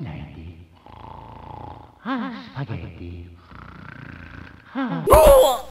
90. Ah, spaghetti. Ah.